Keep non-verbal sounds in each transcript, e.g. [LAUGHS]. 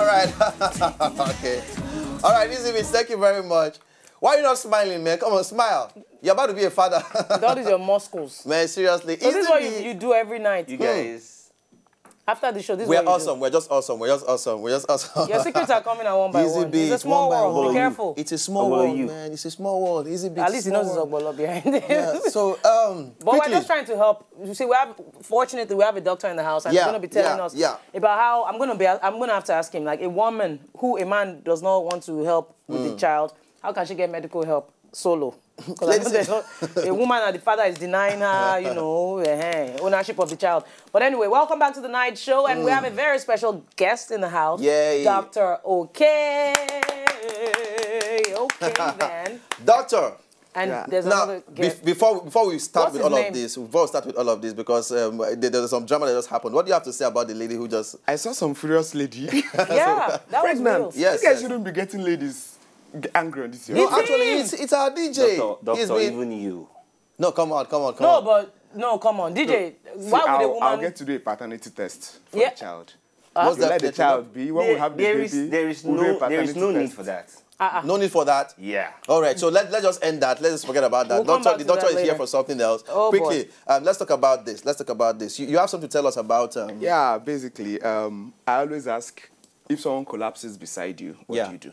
All right. [LAUGHS] okay. All right, Izybeatz, thank you very much. Why are you not smiling, man? Come on, smile. You're about to be a father. That is your [LAUGHS] muscles. man, seriously. So this is what you, you do every night. You guys. After the show, this We're what you awesome. We're just awesome. We're just awesome. We're just [LAUGHS] awesome. Your secrets are coming out one by Easy one. Beats, it's a small one world. one. Be careful. It's a small world, you? man. It's a small world. Izybeatz. At least he knows his world. Ogbolor behind [LAUGHS] this. Yeah. So, um, But quickly. we're just trying to help. You see, we have fortunately we have a doctor in the house, and Yeah, he's going to be telling yeah, us yeah. about how I'm going to be. I'm going to have to ask him, like a woman who a man does not want to help with Mm. the child, how can she get medical help solo? [LAUGHS] Because I know Ladies- there's not, a woman and the father is denying her, you know, ownership of the child. But anyway, welcome back to the night show, and we have a very special guest in the house, Mm. Yay. Doctor Okey. Okay [LAUGHS] then, Doctor. and Yeah. there's Now, another guest. before before we start What's with all name? of this, before we start with all of this, because um, there, there's some drama that just happened. What do you have to say about the lady who just? I saw some furious lady. [LAUGHS] yeah, that was real. Pregnant. Yes, You guys yes. shouldn't be getting ladies g- angry on this. year. No, year. actually, it's, it's our DJ. Doctor, He's doctor been- even you. No, come on, come on, come No, on. No, but no, come on, DJ. See, why would a I'll, woman? I'll get to do a paternity test for Yeah. the child. Most You let the child be. When we have the there baby, is there is we'll do no there is paternity no need for that. No need for that. Yeah. All right, so let, let's just end that. Let's just forget about that. We'll doctor, the to doctor that is here for something else. Oh, Quickly, um, let's talk about this. Let's talk about this. You, you have something to tell us about. Um, Yeah, basically, um, I always ask if someone collapses beside you, what Yeah. do you do?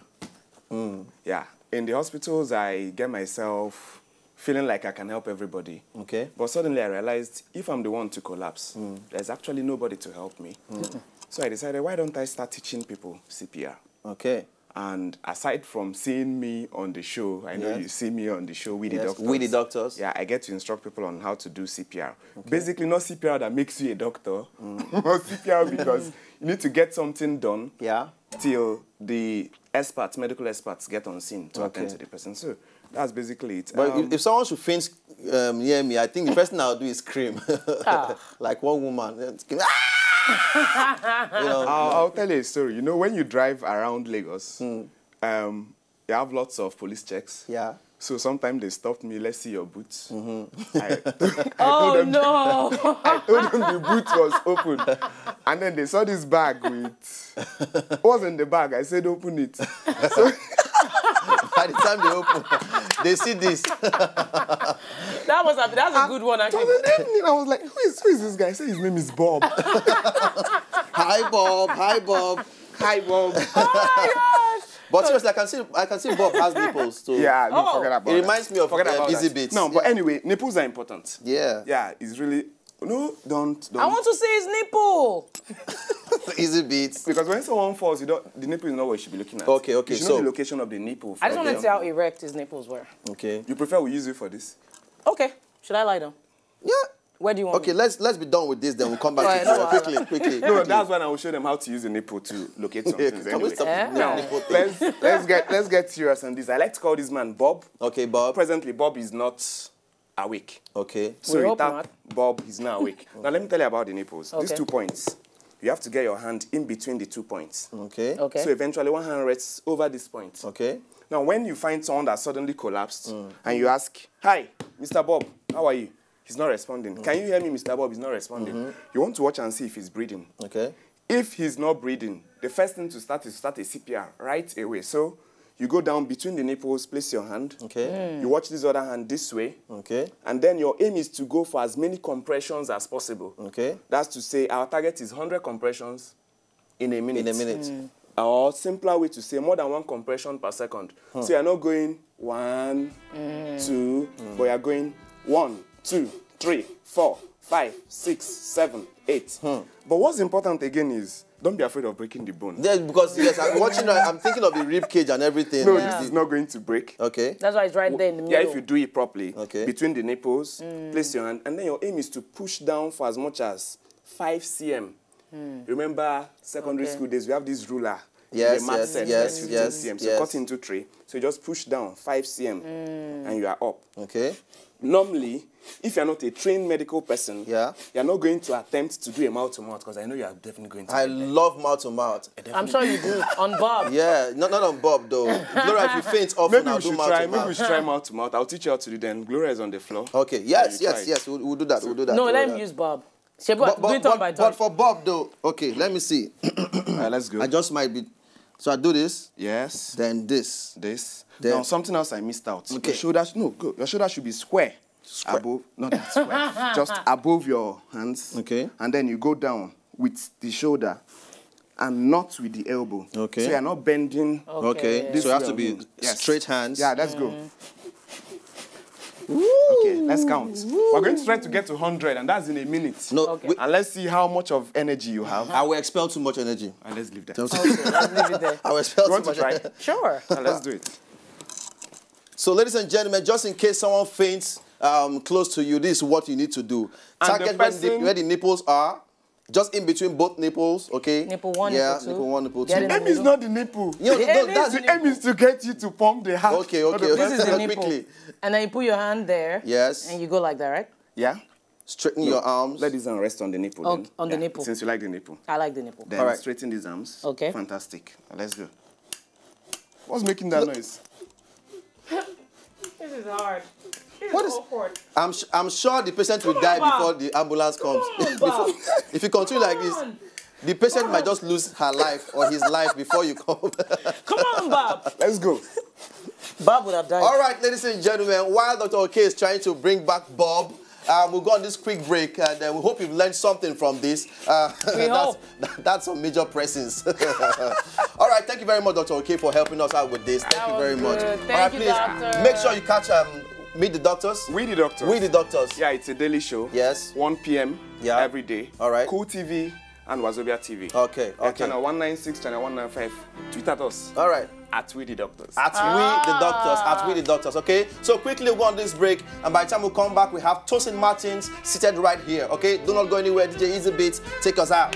Mm. Yeah, in the hospitals, I get myself feeling like I can help everybody. Okay. But suddenly I realized if I'm the one to collapse, mm. there's actually nobody to help me. Mm. So I decided, why don't I start teaching people CPR? Okay. And aside from seeing me on the show, I know Yes. you see me on the show with Yes, the doctors. with the doctors. Yeah, I get to instruct people on how to do CPR. Okay. Basically, not CPR that makes you a doctor, [LAUGHS] but CPR because you need to get something done Yeah. Till the experts, medical experts, get on scene to attend Okay. to the person. So that's basically it. But Um, if, if someone should faint um, near me, I think the first thing I'll do is scream. [LAUGHS] Ah. [LAUGHS] like one woman. Scream, "Ah!" [LAUGHS] you know, I'll, I'll tell you a story. You know, when you drive around Lagos, um, you have lots of police checks. yeah. So sometimes they stopped me, let's see your boots. Mm-hmm. I, [LAUGHS] oh no! I told them the boot was open. And then they saw this bag with, what was in the bag? I said, open it. [LAUGHS] So [LAUGHS] By the time they open, they see this. that was a that's a good one actually. was an evening. I was like, who is, who is this guy? I said his name is Bob. Hi, Bob. Hi, Bob. Hi, Bob. But seriously, I can see I can see Bob has nipples too. yeah, no, Oh. forget about It that. reminds me of Forget um, about Easy that. Bits. No, but anyway, nipples are important. Yeah. Yeah, it's really, no, don't, don't. I want to see his nipple. [LAUGHS] Izybeatz. Because when someone falls, you don't, the nipple is not what you should be looking at. Okay, okay, You should so- know the location of the nipple. I just want to see how erect his nipples were. Okay. You prefer we use it for this? Okay, should I lie down? Yeah. Where do you want? Okay, me? let's let's be done with this. Then we'll come back Alright, to no it quickly, quickly. No, quickly. that's when I will show them how to use the nipple to locate something. Yeah, things. Can we Anyway. Yeah. Now, nipple let's let's get let's get serious on this. I like to call this man Bob. Okay, Bob. Presently, Bob is not awake. Okay. So We you tap not. Bob, is not awake. [LAUGHS] now let me tell you about the nipples. These two points, you have to get your hand in between the two points. Okay. Okay. So eventually, one hand rests over this point. Okay. Now, when you find someone that suddenly collapsed Mm. and you ask, Hi, Mr. Bob, how are you? He's not responding. Mm. Can you hear me, Mr. Bob? He's not responding. Mm-hmm. You want to watch and see if he's breathing. Okay. If he's not breathing, the first thing to start is to start a CPR right away. So you go down between the nipples, place your hand. Okay. You watch this other hand this way. Okay. And then your aim is to go for as many compressions as possible. Okay. That's to say, our target is 100 compressions in a minute. In a minute. Or simpler way to say more than one compression per second. So you're not going one, two, but you're going one, two, three, four, five, six, seven, eight. But what's important again is don't be afraid of breaking the bone. Yeah, because yes, I'm watching. I'm thinking of the rib cage and everything. No, Yeah. this is not going to break. Okay. That's why it's right there in the middle. Yeah, if you do it properly, Okay. between the nipples, place your hand, and then your aim is to push down for as much as 5 cm. Remember secondary Okay. school days, we have this ruler. Yes, the yes, set, yes, that's 15 yes, cm. So yes. cut into three. So you just push down 5 cm, and you are up. Okay. Normally, if you're not a trained medical person, Yeah. you're not going to attempt to do a mouth to mouth because I know you are definitely going to. I love mouth to mouth. I'm sure you do. On Bob. [LAUGHS] Yeah, not not on Bob though. Gloria, if you faint often, Maybe I'll do mouth try. to Maybe we mouth. should try mouth to mouth. I'll teach you how to do. Then Gloria is on the floor. Okay. Yes, yes, try yes. We'll, we'll do that. We'll do that. No, we'll let him use Bob. Shebu, But, do but, but, by turn. but for Bob though, okay, let me see. Right, let's go. I just might be. So I do this, yes. then this. This. Then- Now something else I missed out. Okay. Your shoulder, sh- no, go. Your shoulder should be square. Square. Above, not that square. [LAUGHS] just above your hands. Okay. And then you go down with the shoulder, and not with the elbow. Okay. So you're not bending. Okay, Okay. This so has way to be straight hands. Yeah, let's go. Okay, let's count. We're going to try to get to 100, and that's in a minute. No, Okay. we- And let's see how much of energy you have. I will expel too much energy. And let's leave that. Okay. Okay, let's leave it there. [LAUGHS] I will expel You too want to much try? energy. Sure. [LAUGHS] Now let's do it. So, ladies and gentlemen, just in case someone faints um, close to you, this is what you need to do. And Target the where, the, where the nipples are, just in between both nipples, okay? Nipple one, yeah, nipple two. nipple one, nipple two. in the Aim is not the nipple. You know, The no, aim is that's, the The aim is to get you to pump the heart. Okay, okay, okay. This is the nipple. Quickly. And then you put your hand there. Yes. And you go like that, right? Yeah? Straighten your arms. Let this one rest on the nipple. Then. on the nipple. Since you like the nipple. I like the nipple. Then All right. straighten these arms. Okay. Fantastic. Let's go. What's making that noise? This is hard. This What is- awkward. I'm, sh- I'm sure the patient will die on, before the ambulance comes. on, [LAUGHS] if you continue like this, the patient might just lose her life or his life before you come. [LAUGHS] Come on, Bob. [LAUGHS] Let's go. Bob would have died. All right, ladies and gentlemen, while Dr. Okey is trying to bring back Bob, um, we'll go on this quick break and uh, we hope you've learned something from this. Uh, We that's, hope. that's some major pressings. All right, thank you very much, Dr. Okey, for helping us out with this. Thank That you very much. good. All Thank right, you, please doctor. make sure you catch um, Meet the Doctors. We the Doctors. We the Doctors. Yeah, it's a daily show. Yes. 1 p.m. Yeah. every day. All right. Cool TV and Wazobia TV. Okay, Yeah, okay. Channel 196, channel 195. Tweet at us. All right. At We the Doctors. At We the ah. Doctors, at We the Doctors, okay? So quickly we'll go on this break, and by the time we come back, we have Tosin Martins seated right here, okay? Do not go anywhere, DJ Izybeatz, take us out.